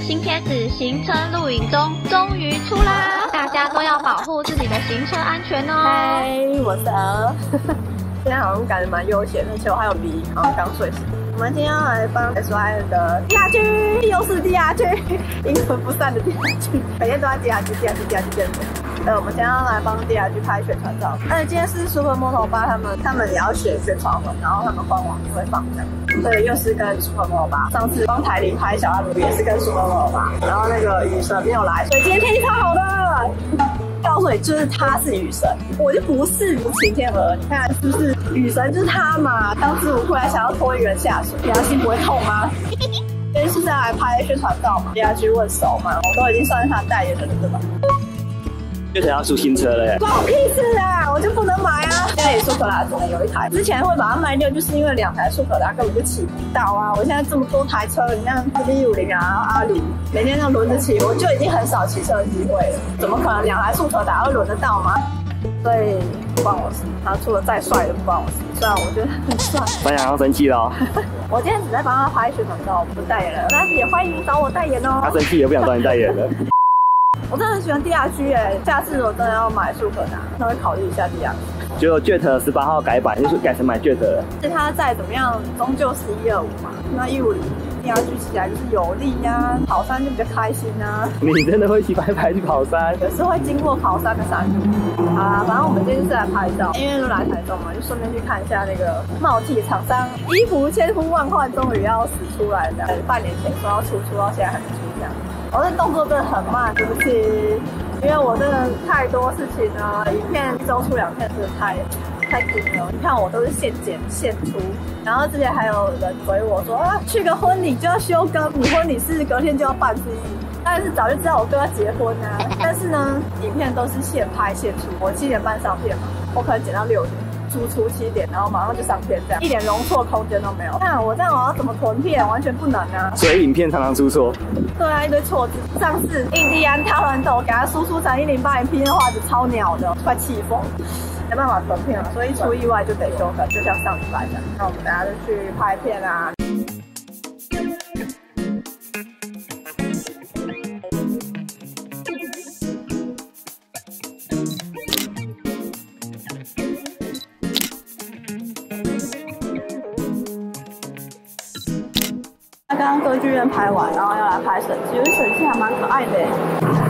新贴子行车录影中终于出啦！大家都要保护自己的行车安全哦。嗨，我是鹅。现在好像感觉蛮悠闲，而且我还有鼻，然后刚睡醒。我们今天要来帮 S Y N 的地下区，又是地下区，阴魂不散的地下区，每天都在地下区、地下区、地下区见面。呃，我们今天要来帮地下区拍宣传照。呃，今天是 Super Moto 八，他们他们也要写宣传文，然后他们官网也会放这样。对，又是跟 Super Moto 八。上次帮台里拍小阿鲁也是跟 Super Moto 八，然后那个雨神没有来，所以今天天气超好的。告诉你，就是他是雨神，我就不是晴天鹅。你看是不是雨神就是他嘛？当时我突然想要拖一个人下水，良心不会痛吗？今天是在来拍宣传照嘛？地下区问熟嘛？我都已经算是他代言人了，对吧？就想要出新车了耶！关我屁事啊！我就不能买啊！现在也速可达只能有一台，之前会把它卖掉，就是因为两台速可达根本就骑不到啊！我现在这么多台车，你看 B 五零啊、阿里，每天都轮子骑，我就已经很少骑车的机会了，怎么可能两台速可达会轮得到吗？所以不关我事，他出的再帅都不关我事。虽然我觉得很帅，班长要生气了。我今天只在帮他拍宣传照，不代言了，但是也欢迎找我代言哦。他生气也不想找你代言了。我真的很喜欢地下区哎，下次我真的要买舒可达，那会考虑一下地下区。就 Jet 十八号改版，就是改成买 Jet 了。就它再怎么样，终究是一二五嘛。那一五零地下区骑起来就是有力呀，跑山就比较开心啊。你真的会骑白牌去跑山？有时会经过跑山的山路。好啦，反正我们今天是来拍照，因为都来台中嘛，就顺便去看一下那个茂气厂商，衣服千呼万唤，终于要使出来了。半年前说要出，出到现在还没出。我这动作真的很慢，对不起，因为我真的太多事情了，影片一周出两片真的太太紧了。你看我都是现剪现出，然后之前还有人回我说啊，去个婚礼就要休更，你婚礼是隔天就要办是不是？但是早就知道我哥要结婚啊，但是呢，影片都是现拍现出，我七点半上片嘛，我可能剪到六点。输出七点，然后马上就上片，这样一点容错空间都没有。那我这样，我要怎么囤片？完全不能啊！所以影片常常出错。对啊，一堆错字。上次印第安超人豆给他输出成一零八零 P 的画质超鸟的，快气疯。没办法囤片了，所以出意外就得修改，就像上礼拜这样。那我们等下就去拍片啊。刚刚歌剧院拍完，然后要来拍神器，因为神器还蛮可爱的，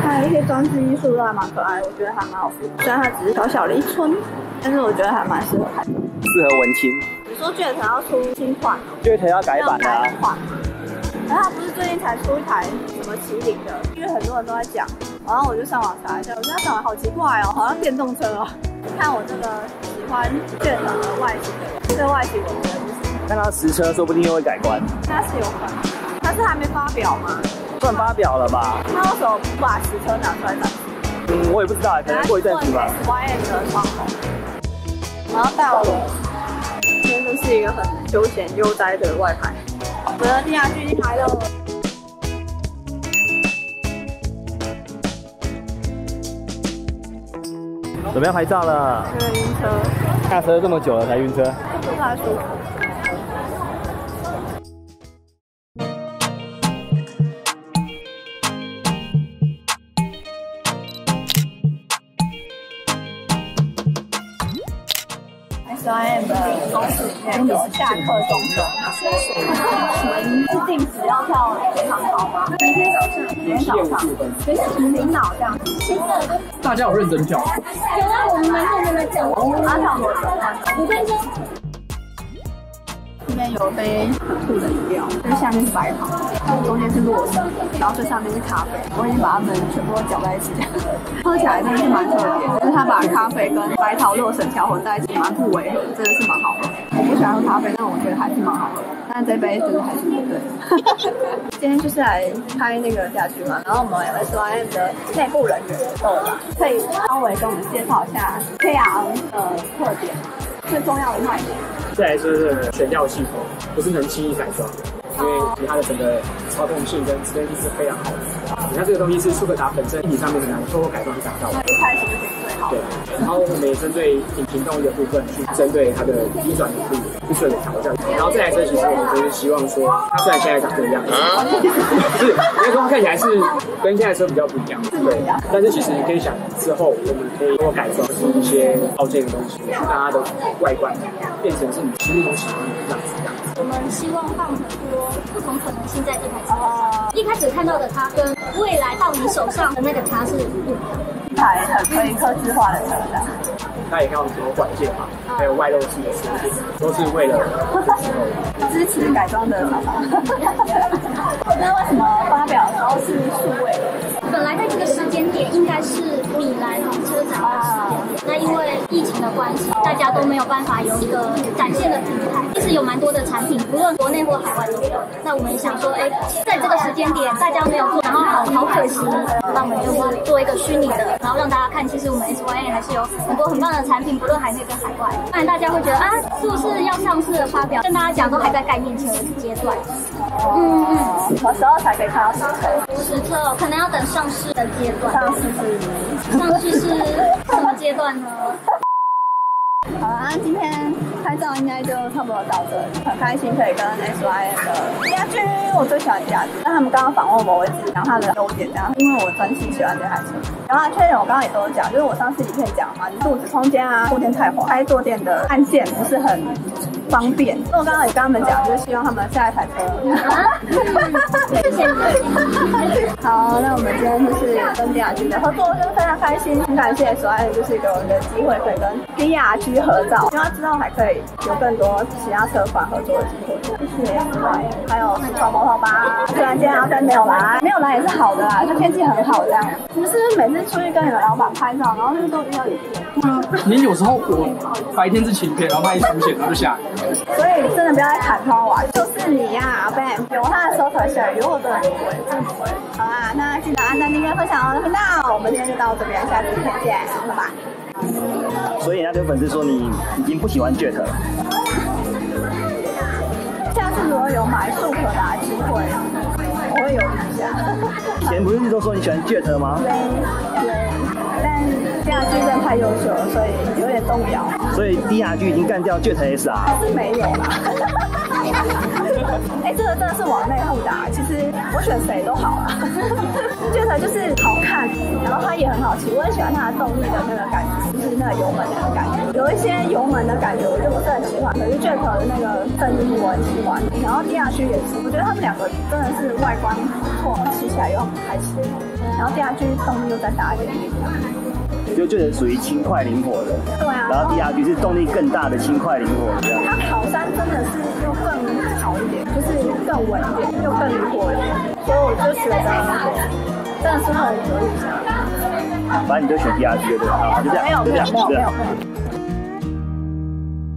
它的一些装置艺术都还蛮可爱，我觉得还蛮好看。虽然它只是小小的一村，但是我觉得还蛮适合拍的，适合文青。你说 Jet 要出新款，Jet 要改版啊？款。然后他不是最近才出一台什么麒麟的，因为很多人都在讲，然后我就上网查一下，我觉得长得好奇怪哦，好像电动车哦。你看我这个喜欢 Jet 的外形的，这个外形我觉得。看到实车，说不定又会改观。那是有可能，他是还没发表吗？算发表了吧？那为什么不把实车拿出来展示？嗯，我也不知道，可能过一阵子吧。Y M 的窗口，然后到了，真的是一个很休闲悠哉的外拍。我的地下区来了，准备要拍照了。晕车。下车这么久了才晕车。不太舒服。M 的中式里面有下课钟声，是定时要跳健康操吗？每天早上，每天早上，随时醒脑这样子。大家有认真跳？有啊，我们蛮认真的跳。五分钟。这边有一杯很酷的饮料，这下面是白糖，中间是洛神，然后这上面是咖啡。我已经把它们全部都搅在一起，喝起来真的是蛮特别。就是它把咖啡跟白桃洛神调混在一起，蛮不违和，真的是蛮好喝。我不喜欢喝咖啡，但我觉得还是蛮好喝。但这杯真的还是不对。今天就是来拍那个家居嘛，然后我们 S Y M 的内部人员都有来，可以稍微跟我们介绍一下 K R N 的特点，最重要的卖点。这台车是悬吊系统不是能轻易改装的，因为它的整个操控性跟支撑性是非常好的。你看这个东西是舒克达本身硬体上面很难，通过改装去达到的。一开始就最好。对，然后我们也针对引擎动力的部分去针对它的低转速度去做一个调整。然后这台车其实我们就是希望说，它虽然现在长这个样子，是应该说它看起来是跟现在车比较不一样，对。但是其实你可以想，之后我们可以通过改装一些套件的东西，去让它的外观变成是你心目中喜欢的样子。我们希望放很多不同可能性在这台车上。一开始看到的它，跟未来到你手上的那个它是不一样。一台很可以克制化的车的。大家也看到很多管件嘛，还有外露式的车顶，都是为了支持改装的厂商。那为什么发表的时候是数位？本来在这个时间点应该是米兰的关系，大家都没有办法有一个展现的平台。其实有蛮多的产品，不论国内或海外都有。那我们想说，哎，在这个时间点大家没有做，然后好好可惜，那我们就是做一个虚拟的，然后让大家看，其实我们 SYA 还是有很多很棒的产品，不论海内跟海外。当然大家会觉得啊，是不是要上市的发表？跟大家讲，都还在概念前的阶段。嗯嗯，什么时候才可以看到实车？实车可能要等上市的阶段。上市是上市是什么阶段呢？好了，今天拍照应该就差不多到这里。很开心可以跟 S Y N 的家居，我最喜欢家居。那他们刚刚访问我，我只想要它的优点，这样，因为我真心喜欢这台车。然后缺点我刚刚也都有讲，就是我上次影片讲嘛，肚子空间啊，空间太滑，开坐垫的按键不是很方便。那我刚刚也跟他们讲，就是希望他们下一台车。好，那我们今天就是跟迪亚居的合作，真的非常开心，很感谢 SYM 就是给我们的机会，可以跟迪亚居合照，希望之后还可以有更多其他车款合作的机会。谢谢还有宝宝宝吧，虽然今天阿芬没有来，没有来也是好的啦，就天气很好这样。你们是不是每次出去跟你的老板拍照，然后就都遇到雨天？你有时候我白天是晴天，然后他一出现，然后就下雨。所以真的不要再砍花玩，就是你呀，阿 Ben，有他的时候才下雨，有我真的不会，真的不会。好啦，那记得按赞、订阅、分享我的频道，我们今天就到这边，下次再见，拜拜。所以人家跟粉丝说你已经不喜欢 Jet 了。下次如果有买速可达机会，我会犹豫一下。以前不是都说你喜欢 Jet 吗？对对，但这样真的太优秀了，所以有点动摇。所以 DRG 已经干掉 Jet S 啊？是没有啦。哎、这个真的是往内互打，其实我选谁都好啦。Jet 就是好看，然后它也很好骑，我很喜欢它的动力的那个感觉，就是那个油门的感觉。有一些油门的感觉我就不是很喜欢，可是 Jet 的那个声音我很喜欢。然后 DRG 也是，我觉得他们两个真的是外观不错，骑起来又很开心。然后 DRG 动力又再大一点。就 Jet 属于轻快灵活的，对啊，然后 DRG 是动力更大的轻快灵活这样。它跑山真的是又更好一点，就是更稳一点，又更灵活一点，所以我就觉得真的是很犹豫一下。反正你就选 DRG 对吧？好，就这样，没有就这样，没有没有就这样没有。